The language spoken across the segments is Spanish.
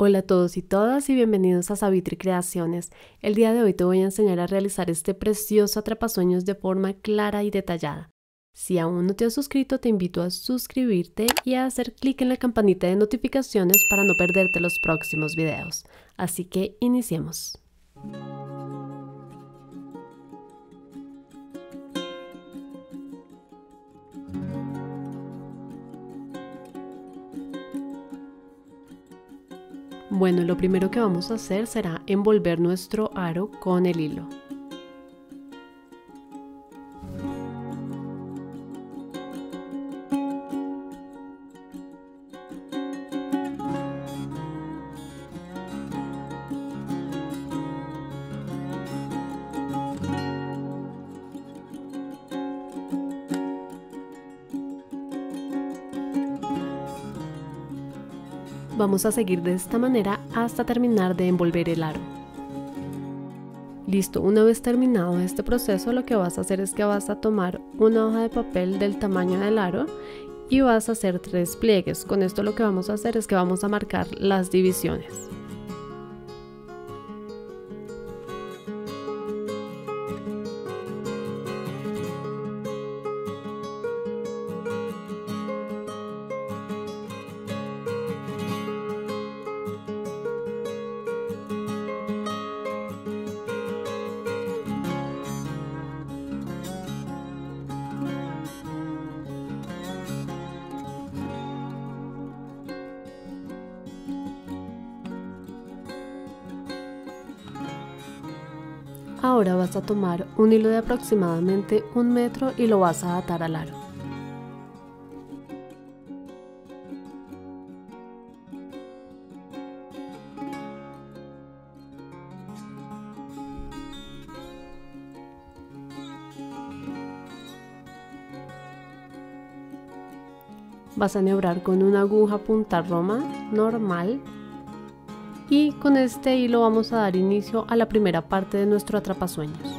Hola a todos y todas y bienvenidos a Savitri Creaciones. El día de hoy te voy a enseñar a realizar este precioso atrapasueños de forma clara y detallada. Si aún no te has suscrito, te invito a suscribirte y a hacer clic en la campanita de notificaciones para no perderte los próximos videos. Así que iniciemos. Bueno, lo primero que vamos a hacer será envolver nuestro aro con el hilo. Vamos a seguir de esta manera hasta terminar de envolver el aro. Listo, una vez terminado este proceso lo que vas a hacer es que vas a tomar una hoja de papel del tamaño del aro y vas a hacer tres pliegues. Con esto lo que vamos a hacer es que vamos a marcar las divisiones. Ahora vas a tomar un hilo de aproximadamente un metro y lo vas a atar al aro. Vas a enhebrar con una aguja punta roma normal y con este hilo vamos a dar inicio a la primera parte de nuestro atrapasueños.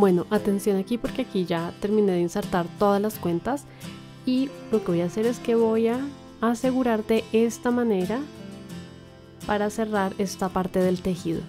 Bueno, atención aquí porque aquí ya terminé de insertar todas las cuentas y lo que voy a hacer es que voy a asegurar de esta manera para cerrar esta parte del tejido.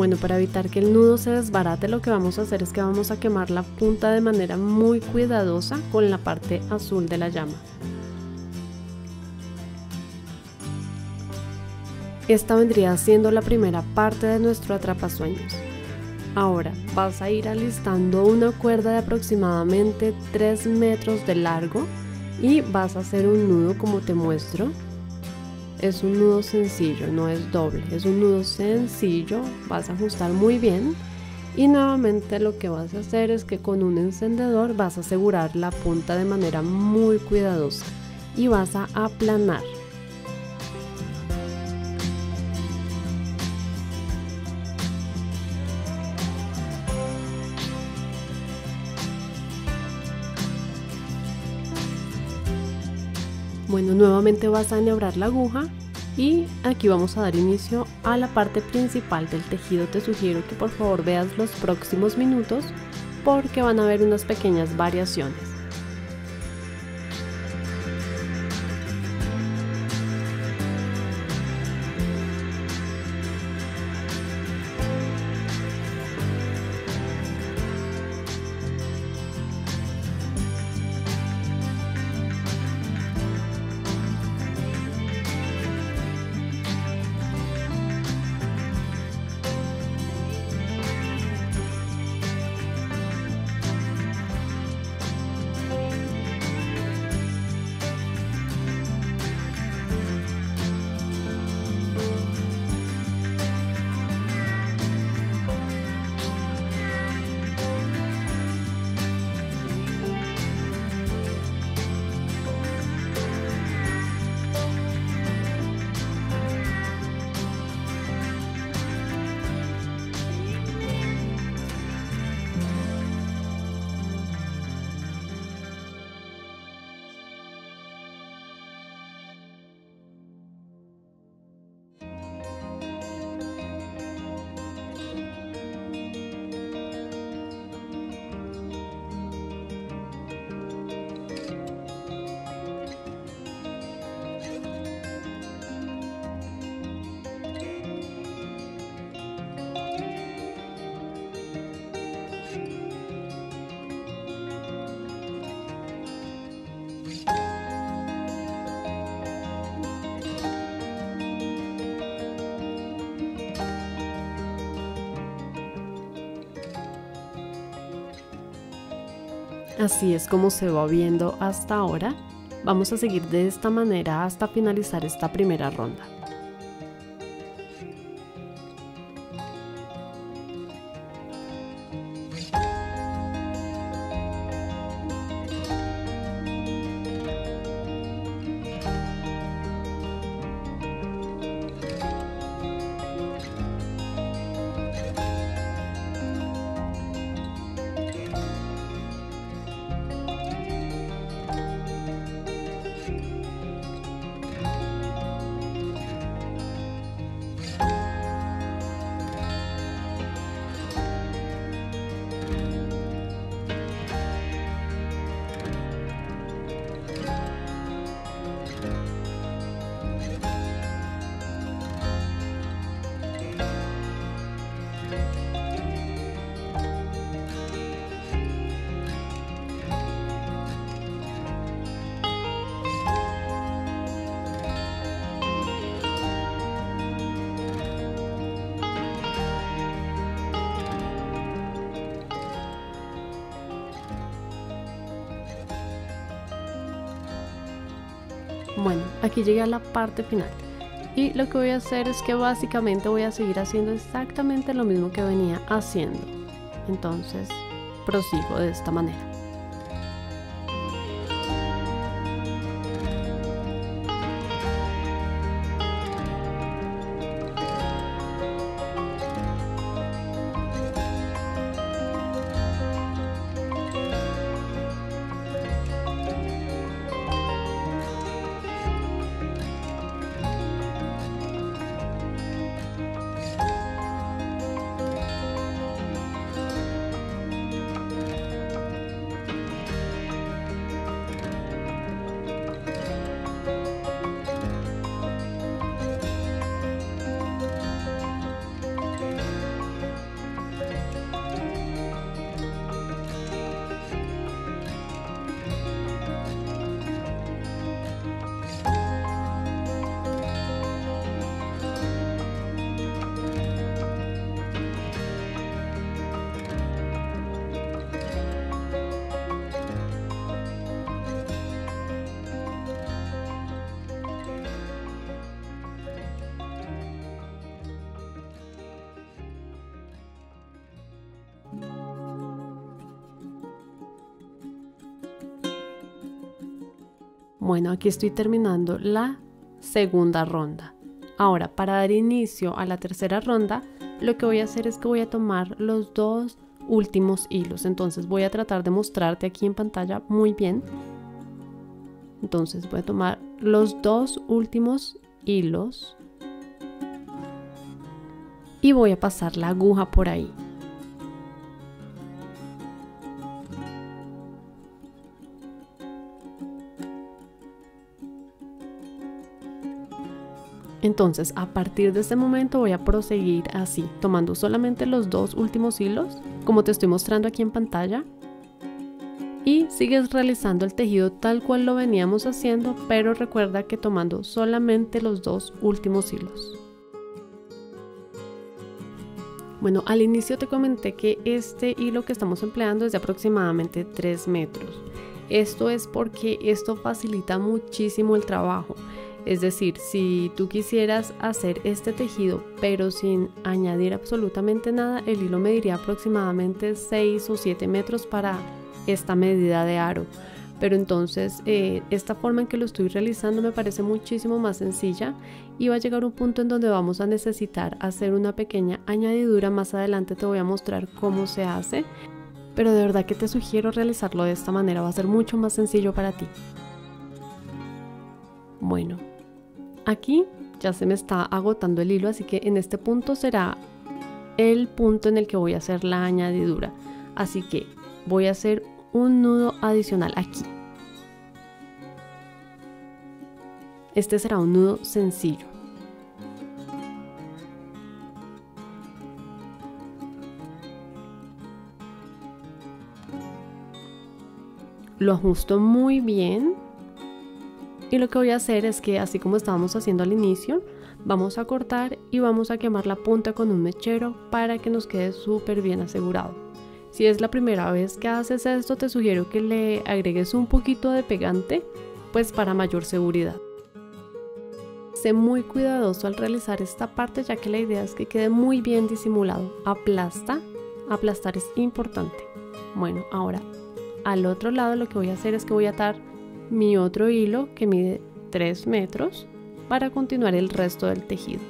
Bueno, para evitar que el nudo se desbarate, lo que vamos a hacer es que vamos a quemar la punta de manera muy cuidadosa con la parte azul de la llama. Esta vendría siendo la primera parte de nuestro atrapasueños. Ahora vas a ir alistando una cuerda de aproximadamente 3 metros de largo y vas a hacer un nudo como te muestro. Es un nudo sencillo, no es doble, es un nudo sencillo, vas a ajustar muy bien y nuevamente lo que vas a hacer es que con un encendedor vas a asegurar la punta de manera muy cuidadosa y vas a aplanar. Bueno, nuevamente vas a enhebrar la aguja y aquí vamos a dar inicio a la parte principal del tejido. Te sugiero que por favor veas los próximos minutos porque van a haber unas pequeñas variaciones. Así es como se va viendo hasta ahora. Vamos a seguir de esta manera hasta finalizar esta primera ronda. Bueno, aquí llegué a la parte final. Y lo que voy a hacer es que básicamente voy a seguir haciendo exactamente lo mismo que venía haciendo. Entonces, prosigo de esta manera. Bueno, aquí estoy terminando la segunda ronda. Ahora, para dar inicio a la tercera ronda, lo que voy a hacer es que voy a tomar los dos últimos hilos. Entonces voy a tratar de mostrarte aquí en pantalla muy bien. Entonces voy a tomar los dos últimos hilos y voy a pasar la aguja por ahí. Entonces, a partir de este momento voy a proseguir así, tomando solamente los dos últimos hilos, como te estoy mostrando aquí en pantalla. Y sigues realizando el tejido tal cual lo veníamos haciendo, pero recuerda que tomando solamente los dos últimos hilos. Bueno, al inicio te comenté que este hilo que estamos empleando es de aproximadamente 3 metros. Esto es porque esto facilita muchísimo el trabajo. Es decir, si tú quisieras hacer este tejido pero sin añadir absolutamente nada, el hilo mediría aproximadamente 6 o 7 metros para esta medida de aro. Pero entonces eh, esta forma en que lo estoy realizando me parece muchísimo más sencilla y va a llegar un punto en donde vamos a necesitar hacer una pequeña añadidura. Más adelante te voy a mostrar cómo se hace. Pero de verdad que te sugiero realizarlo de esta manera, va a ser mucho más sencillo para ti. Bueno, Aquí ya se me está agotando el hilo, así que en este punto será el punto en el que voy a hacer la añadidura. Así que voy a hacer un nudo adicional aquí. Este será un nudo sencillo. Lo ajusto muy bien y lo que voy a hacer es que así como estábamos haciendo al inicio, vamos a cortar y vamos a quemar la punta con un mechero para que nos quede súper bien asegurado. Si es la primera vez que haces esto, te sugiero que le agregues un poquito de pegante, pues para mayor seguridad. Sé muy cuidadoso al realizar esta parte ya que la idea es que quede muy bien disimulado. Aplasta, aplastar es importante. Bueno, ahora al otro lado lo que voy a hacer es que voy a atar mi otro hilo que mide 3 metros para continuar el resto del tejido.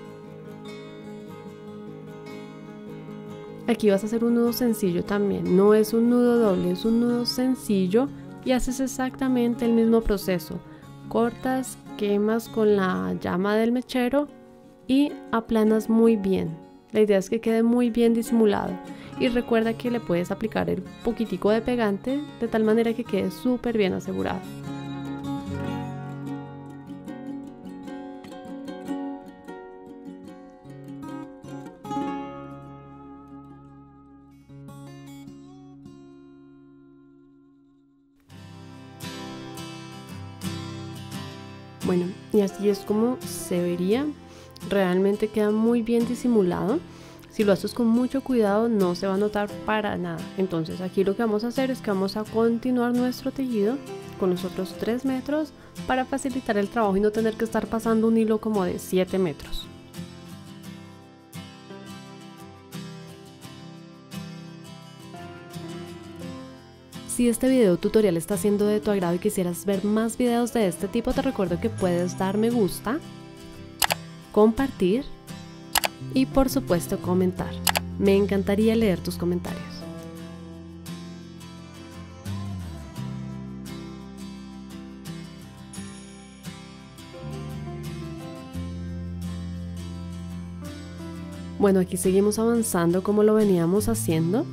Aquí vas a hacer un nudo sencillo también, no es un nudo doble, es un nudo sencillo y haces exactamente el mismo proceso. Cortas, quemas con la llama del mechero y aplanas muy bien. La idea es que quede muy bien disimulado y recuerda que le puedes aplicar el poquitico de pegante de tal manera que quede súper bien asegurado. Bueno, y así es como se vería. Realmente queda muy bien disimulado. Si lo haces con mucho cuidado no se va a notar para nada. Entonces aquí lo que vamos a hacer es que vamos a continuar nuestro tejido con los otros 3 metros para facilitar el trabajo y no tener que estar pasando un hilo como de 7 metros. Si este video tutorial está siendo de tu agrado y quisieras ver más videos de este tipo, te recuerdo que puedes dar me gusta, compartir y por supuesto comentar. Me encantaría leer tus comentarios. Bueno, aquí seguimos avanzando como lo veníamos haciendo.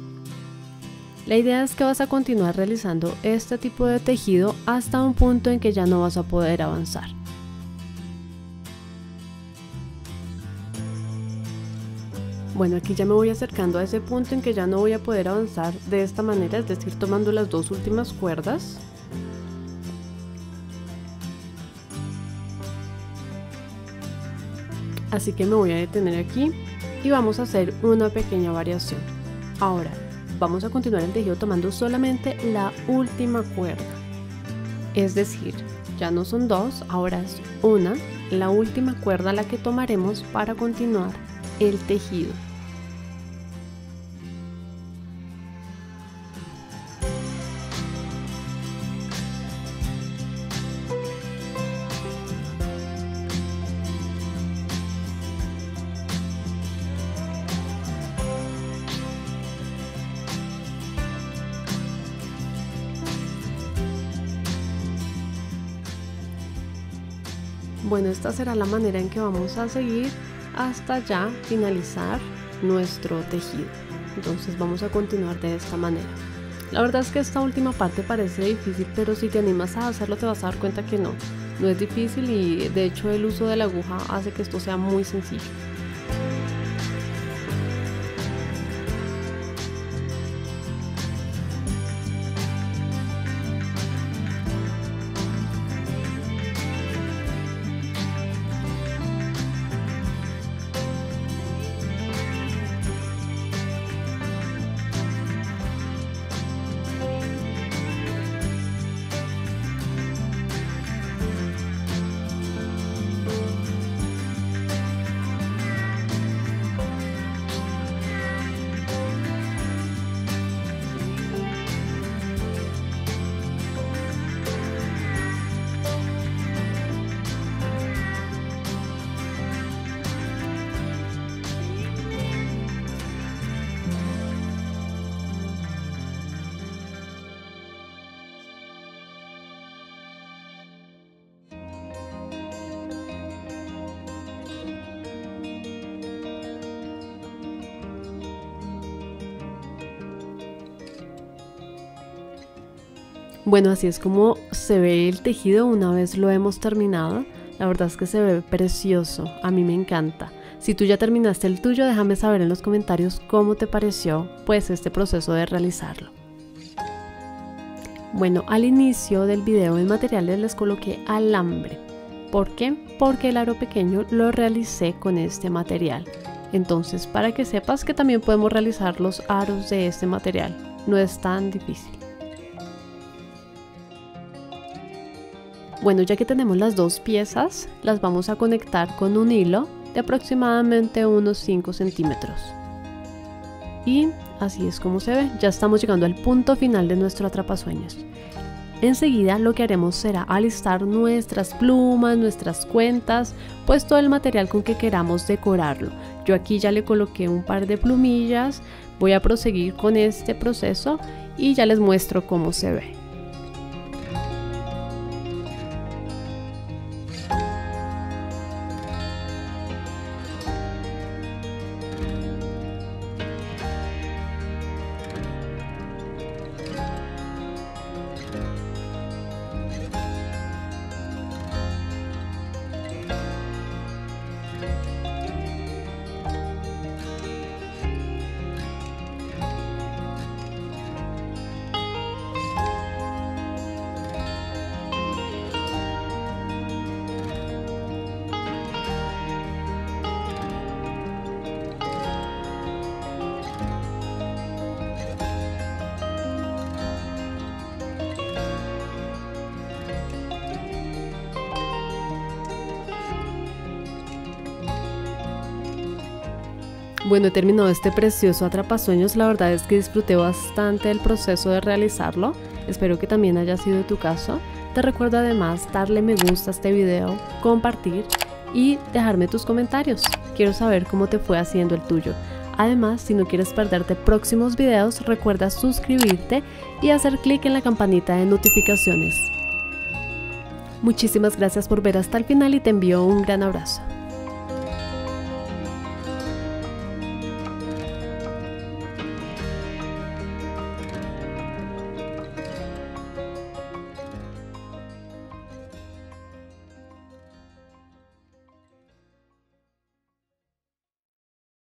La idea es que vas a continuar realizando este tipo de tejido hasta un punto en que ya no vas a poder avanzar. Bueno, aquí ya me voy acercando a ese punto en que ya no voy a poder avanzar de esta manera, es decir, tomando las dos últimas cuerdas. Así que me voy a detener aquí y vamos a hacer una pequeña variación. Ahora, vamos a continuar el tejido tomando solamente la última cuerda. Es decir, ya no son dos, ahora es una, la última cuerda la que tomaremos para continuar el tejido. Bueno, esta será la manera en que vamos a seguir hasta ya finalizar nuestro tejido. Entonces vamos a continuar de esta manera. La verdad es que esta última parte parece difícil, pero si te animas a hacerlo te vas a dar cuenta que no. No es difícil y de hecho el uso de la aguja hace que esto sea muy sencillo. Bueno, así es como se ve el tejido una vez lo hemos terminado. La verdad es que se ve precioso, a mí me encanta. Si tú ya terminaste el tuyo, déjame saber en los comentarios cómo te pareció pues este proceso de realizarlo. Bueno, al inicio del video en materiales les coloqué alambre. ¿Por qué? Porque el aro pequeño lo realicé con este material. Entonces, para que sepas que también podemos realizar los aros de este material, no es tan difícil. Bueno, ya que tenemos las dos piezas, las vamos a conectar con un hilo de aproximadamente unos 5 centímetros. Y así es como se ve, ya estamos llegando al punto final de nuestro atrapasueños. Enseguida lo que haremos será alistar nuestras plumas, nuestras cuentas, pues todo el material con que queramos decorarlo. Yo aquí ya le coloqué un par de plumillas, voy a proseguir con este proceso y ya les muestro cómo se ve. Bueno, he terminado este precioso atrapasueños. La verdad es que disfruté bastante el proceso de realizarlo. Espero que también haya sido tu caso. Te recuerdo además darle me gusta a este video, compartir y dejarme tus comentarios. Quiero saber cómo te fue haciendo el tuyo. Además, si no quieres perderte próximos videos, recuerda suscribirte y hacer clic en la campanita de notificaciones. Muchísimas gracias por ver hasta el final y te envío un gran abrazo.